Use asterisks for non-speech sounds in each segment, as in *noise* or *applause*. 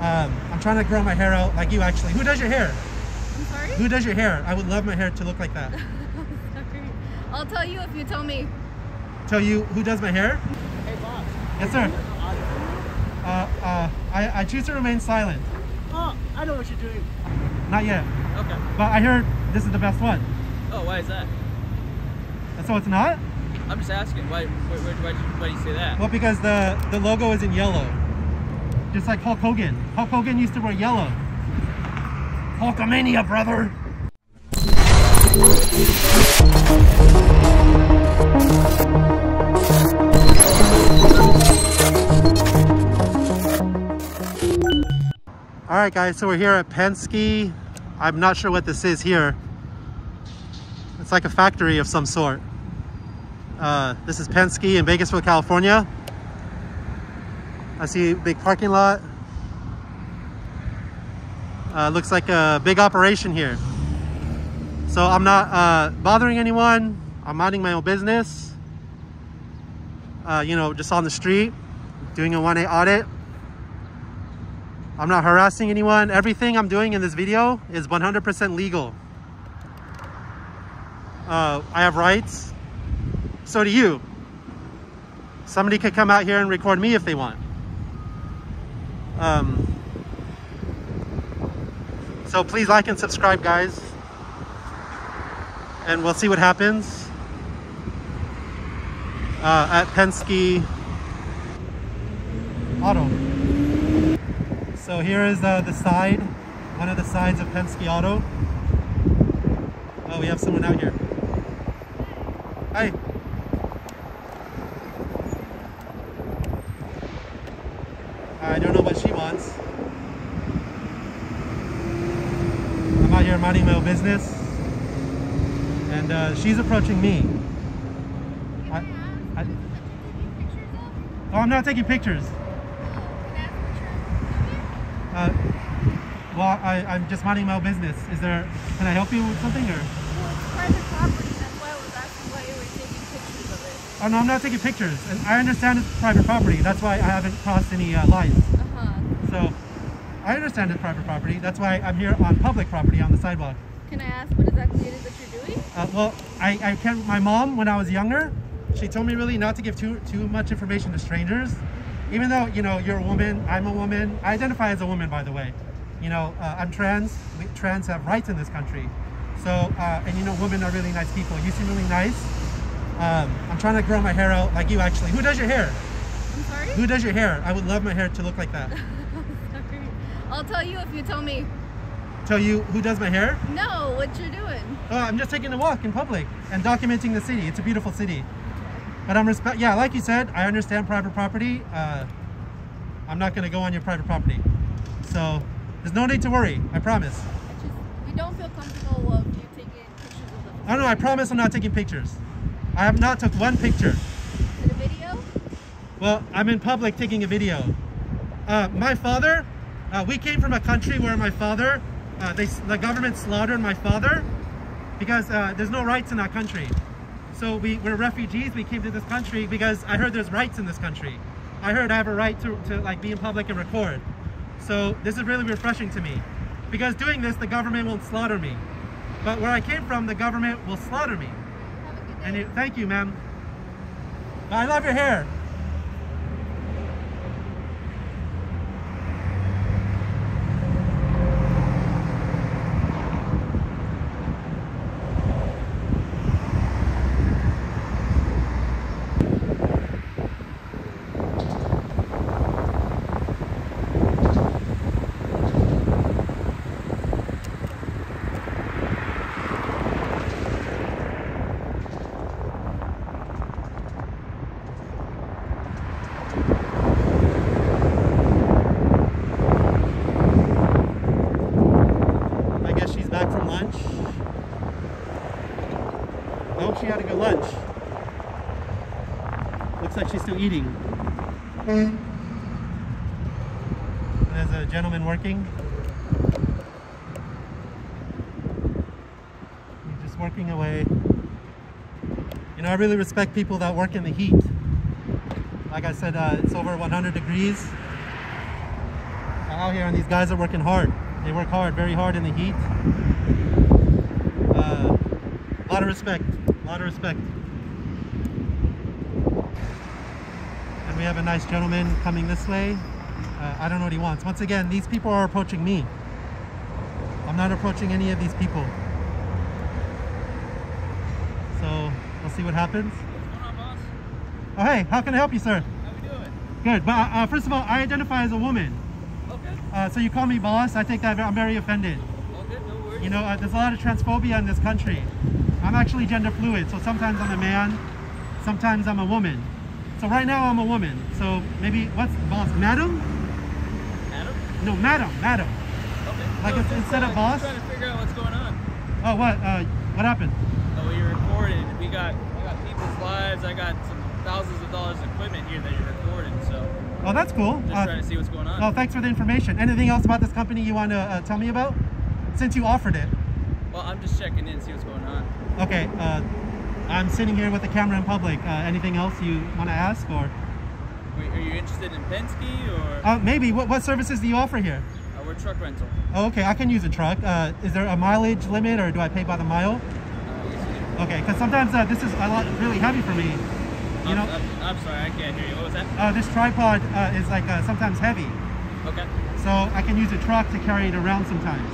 Um, I'm trying to grow my hair out like you actually. Who does your hair? I'm sorry? Who does your hair? I would love my hair to look like that. *laughs* Sorry. I'll tell you if you tell me. Tell you who does my hair? Hey, boss. Yes, sir. Uh, uh, I, I choose to remain silent. Oh, I know what you're doing. Not yet. Okay. But I heard this is the best one. Oh, why is that? So it's not? I'm just asking. Why? Why, why, why, why do you say that? Well, because the, the logo is in yellow. Just like Hulk Hogan. Hulk Hogan used to wear yellow. Hulkamania, brother! All right, guys, so we're here at Penske. I'm not sure what this is here. It's like a factory of some sort. Uh, this is Penske in Bakersfield, California. I see a big parking lot. Uh, looks like a big operation here. So I'm not uh, bothering anyone. I'm minding my own business. Uh, you know, just on the street, doing a 1A audit. I'm not harassing anyone. Everything I'm doing in this video is 100% legal. Uh, I have rights. So do you. Somebody could come out here and record me if they want. Um, so please like and subscribe, guys. And we'll see what happens uh, at Penske Auto. So here is uh, the side, one of the sides of Penske Auto. Oh, we have someone out here. Hi. I don't know what she wants. I'm out here minding my own business. And uh, she's approaching me. I, I, oh, I'm not taking pictures. Uh, well, I, I'm just minding my own business. Is there, can I help you with something or? Well, it's private property. That's why I was asking why you were taking pictures of it. Oh no, I'm not taking pictures. And I understand it's private property. That's why I haven't crossed any uh, lines. I understand it's private property. That's why I'm here on public property on the sidewalk. Can I ask what exactly it is that you're doing? Uh, well, I, I can't, my mom, when I was younger, she told me really not to give too, too much information to strangers. Even though, you know, you're a woman, I'm a woman. I identify as a woman, by the way. You know, uh, I'm trans. We, trans have rights in this country. So, uh, and you know, women are really nice people. You seem really nice. Um, I'm trying to grow my hair out like you actually. Who does your hair? I'm sorry? Who does your hair? I would love my hair to look like that. *laughs* I'll tell you if you tell me. Tell you who does my hair? No, what you're doing. Oh, I'm just taking a walk in public and documenting the city. It's a beautiful city. But I'm respect. Yeah, like you said, I understand private property. Uh, I'm not going to go on your private property. So there's no need to worry. I promise. I just, we don't feel comfortable of you taking pictures of the I don't know. I promise I'm not taking pictures. I have not took one picture. Is it a video? Well, I'm in public taking a video. Uh, my father, uh, we came from a country where my father, uh, they, the government slaughtered my father because uh, there's no rights in that country. So we, we're refugees. We came to this country because I heard there's rights in this country. I heard I have a right to, to like be in public and record. So this is really refreshing to me because doing this, the government won't slaughter me. But where I came from, the government will slaughter me. Have a good day. And it, thank you, ma'am. I love your hair. I guess she's back from lunch. I hope she had a good lunch. Looks like she's still eating. There's a gentleman working. He's just working away. You know, I really respect people that work in the heat. Like I said, uh, it's over 100 degrees. Out here, and these guys are working hard. They work hard, very hard in the heat. Uh, a lot of respect. A lot of respect. And we have a nice gentleman coming this way. Uh, I don't know what he wants. Once again, these people are approaching me. I'm not approaching any of these people. So we'll see what happens. What's going on, boss? Oh, hey, how can I help you, sir? How we doing? Good. But uh, first of all, I identify as a woman. Uh, so you call me boss. I think that I'm very offended. Good. No worries. You know, uh, there's a lot of transphobia in this country. I'm actually gender fluid, so sometimes I'm a man, sometimes I'm a woman. So right now I'm a woman. So maybe what's boss, madam? Madam? No, madam, madam. Okay. Like No, it's- instead of boss? Just trying to figure out what's going on. Oh, what? Uh, what happened? Oh, you're recording. We got, I got people's lives. I got some thousands of dollars of equipment here that you're recording. So Oh, that's cool. just Uh, trying to see what's going on. oh, thanks for the information. Anything else about this company you want to uh, tell me about? Since you offered it. Well, I'm just checking in, see what's going on. Okay. Uh, I'm sitting here with the camera in public. Uh, anything else you want to ask, or Wait, are you interested in Penske or? uh, maybe what, what services do you offer here? Uh, we're truck rental. Oh, okay, I can use a truck. Uh, is there a mileage limit, or do I pay by the mile? Yes, you do. Okay, because sometimes uh, this is a lot really heavy for me. You I'm, know, I'm, I'm sorry, I can't hear you. What was that? uh, this tripod uh, is like uh, sometimes heavy, Okay. so I can use a truck to carry it around sometimes.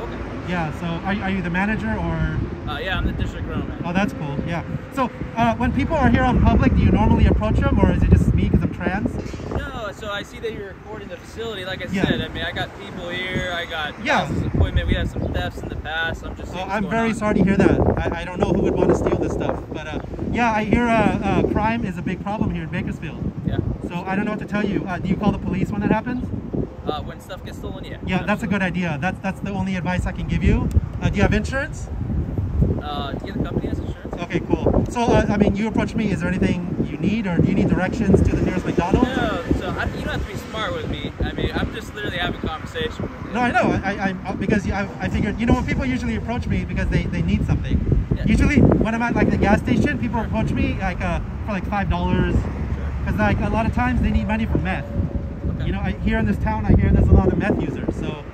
Okay. Yeah. So are, you- are you the manager or? Uh, yeah, I'm the district road man. Oh, that's cool. Yeah. So uh, when people are here on public, do you normally approach them, or is it just me because I'm trans? No, so I see that you're recording the facility. Like I Yeah. said, I mean, I got people here. I got Yeah. equipment. We had some thefts in the past. I'm just. Oh, I'm very on. sorry to hear that. I, I don't know who would want to steal this stuff, but uh, yeah, I hear uh, uh, crime is a big problem here in Bakersfield. Yeah. So I don't know what to tell you. Uh, do you call the police when that happens? Uh, when stuff gets stolen, yeah. Yeah, that's a good idea. That's that's the only advice I can give you. Uh, do you have insurance? Uh, yeah, the company has insurance. Okay, cool. So uh, I mean, you approach me. Is there anything you need, or do you need directions to the nearest McDonald's? No, so I, you don't have to be smart with me. I mean, I'm just literally having a conversation with you. No, I know. I, I, I because I, I figured you know when people usually approach me because they, they need something. Yeah. Usually when I'm at like the gas station, people approach me like uh, for like five dollars Sure. because like a lot of times they need money for meth. Okay. You know, I, here in this town, I hear there's a lot of meth users. So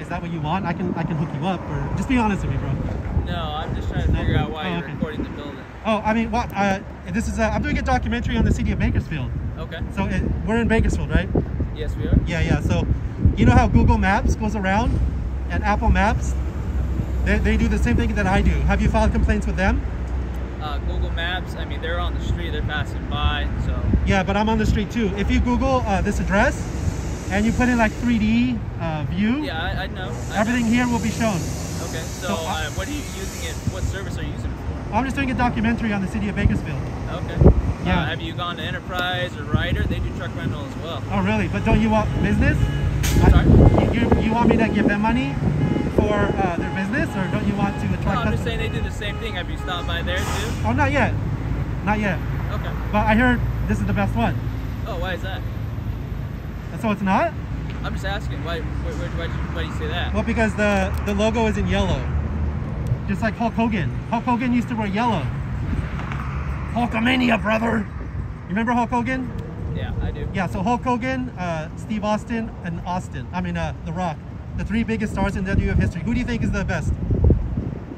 is that what you want? I can I can hook you up, or just be honest with me, bro. No, I'm just trying to No? figure out why Oh, you're okay. recording the building. Oh, I mean, what? Uh, this is uh, I'm doing a documentary on the city of Bakersfield. Okay. So it, we're in Bakersfield, right? Yes, we are. Yeah, yeah. So, you know how Google Maps goes around and Apple Maps? They, they do the same thing that I do. Have you filed complaints with them? Uh, Google Maps. I mean, they're on the street. They're passing by. So. Yeah, but I'm on the street too. If you Google uh, this address and you put in like 3D uh, view, Yeah, I, I know. I everything here will be shown. Okay. So, So uh, what are you using it? What service are you using it for? I'm just doing a documentary on the city of Bakersfield. Okay. Yeah. Uh, have you gone to Enterprise or Ryder? They do truck rental as well. Oh, really? But don't you want business? Sorry? I- you, you, you want me to give them money for uh, their business, they do the same thing. Have you stopped by there too? Oh, not yet. Not yet. Okay. But I heard this is the best one. Oh, why is that? So it's not? I'm just asking. Why? Why, why, why, why do you say that? Well, because the, the logo is in yellow. Just like Hulk Hogan. Hulk Hogan used to wear yellow. Hulkamania, brother! You remember Hulk Hogan? Yeah, I do. Yeah, so Hulk Hogan, uh, Steve Austin, and Austin. I mean, uh, The Rock. The three biggest stars in WWF history. Who do you think is the best?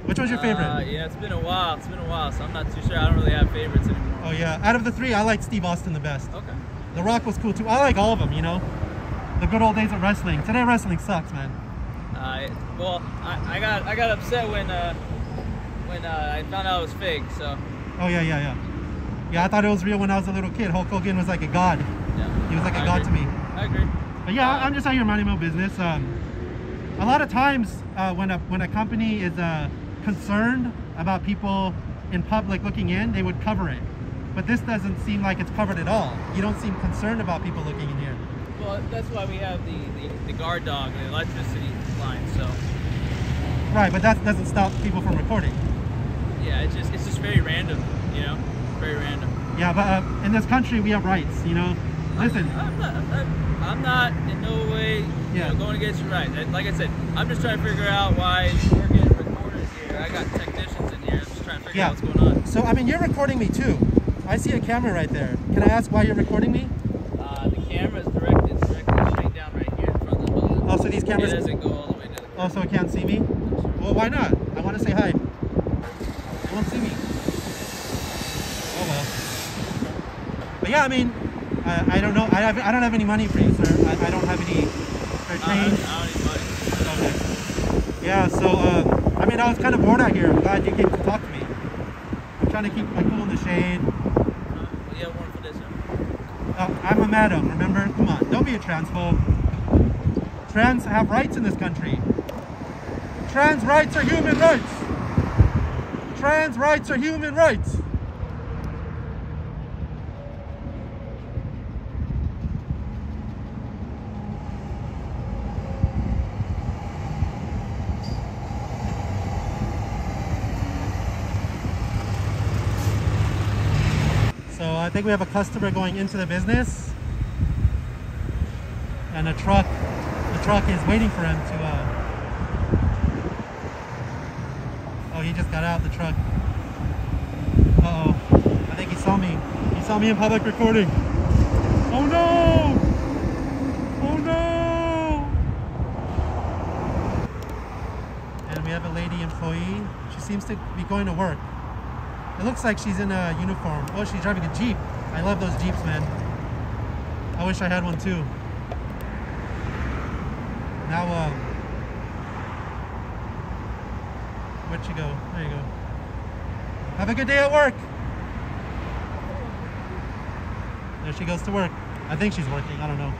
Which one's your favorite? Uh, yeah, it's been a while. It's been a while, so I'm not too sure. I don't really have favorites anymore. Oh, yeah. Out of the three, I like Steve Austin the best. Okay. The Rock was cool too. I like all of them, you know? The good old days of wrestling. Today, wrestling sucks, man. Uh, well, I, I got I got upset when uh, when uh, I found out it was fake. So Oh, yeah, yeah, yeah. Yeah, I thought it was real when I was a little kid. Hulk Hogan was like a god. yeah. He was like a I god to me. I agree. But yeah, I'm just out here minding my own business. Um, a lot of times uh, when a when a company is uh, concerned about people in public looking in, they would cover it. But this doesn't seem like it's covered at all. You don't seem concerned about people looking in here. Well, that's why we have the, the, the guard dog, the electricity line. So Right, but that doesn't stop people from recording. yeah, it's just it's just very random. You know, very random. Yeah, but uh, in this country we have rights. You know, listen. I'm not, I'm, I'm not in no way Yeah. know, going against your rights. Like I said, I'm just trying to figure out why we're getting recorded here. I got technicians in here. I'm just trying to figure Yeah. out what's going on. So I mean, you're recording me too. I see a camera right there. Can I ask why you're recording me? Uh, the camera is directed directly straight down right here in front of the building. so these It cameras. doesn't go all the way to the Oh, so it can't see me? Well, why not? I want to say hi. It won't see me. Oh well. But yeah, I mean, I, I don't know. I have I don't have any money for you, sir. I, I don't have any spare I don't. I don't need money. Okay. Yeah, so uh, mean, I was kind of bored out here. I'm glad you came to talk to me. I'm trying to keep my cool in the shade. Uh, well, yeah, one for this one. Uh, I'm a madam, remember? Come on, don't be a transphobe. Trans have rights in this country. Trans rights are human rights. Trans rights are human rights. So I think we have a customer going into the business and a truck, the truck is waiting for him to, uh, oh, he just got out of the truck. Uh-oh, I think he saw me. He saw me in public recording. Oh no! Oh no! And we have a lady employee. She seems to be going to work. It looks like she's in a uniform. Oh, she's driving a Jeep. I love those Jeeps, man. I wish I had one too. Now, uh, where'd she go? There you go. Have a good day at work. There she goes to work. I think she's working. I don't know.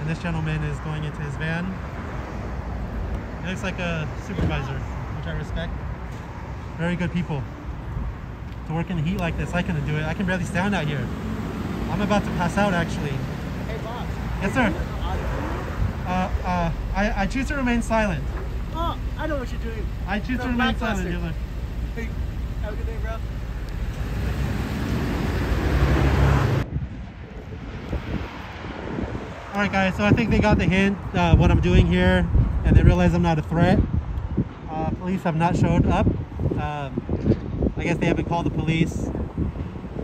And this gentleman is going into his van. He looks like a supervisor, which I respect. Very good people. To work in the heat like this, I couldn't do it. I can barely stand out here. I'm about to pass out actually. Hey, boss. Yes, sir. Uh, uh, I, I choose to remain silent. Oh, I know what you're doing. I choose to remain silent. You're Hey, have a good day, bro. All right, guys. So I think they got the hint uh, what I'm doing here, and they realize I'm not a threat. Uh, police have not showed up. Um, I guess they haven't called the police.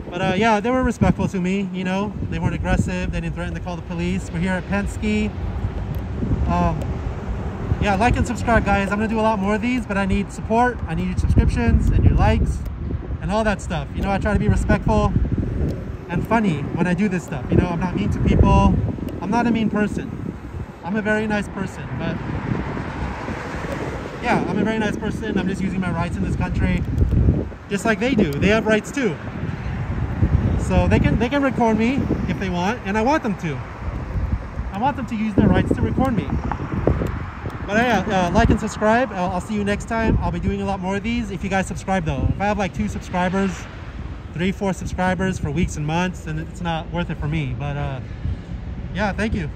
But uh, yeah, they were respectful to me. You know, they weren't aggressive. They didn't threaten to call the police. We're here at Penske. Um, yeah, like and subscribe, guys. I'm gonna do a lot more of these, but I need support. I need your subscriptions and your likes and all that stuff. You know, I try to be respectful and funny when I do this stuff. You know, I'm not mean to people. I'm not a mean person. I'm a very nice person, but yeah, I'm a very nice person. I'm just using my rights in this country, just like they do. They have rights too. So they can they can record me if they want, and I want them to. I want them to use their rights to record me. But yeah, uh, like and subscribe. I'll, I'll see you next time. I'll be doing a lot more of these if you guys subscribe though. If I have like two subscribers, three, four subscribers for weeks and months, then it's not worth it for me. But uh, yeah, thank you.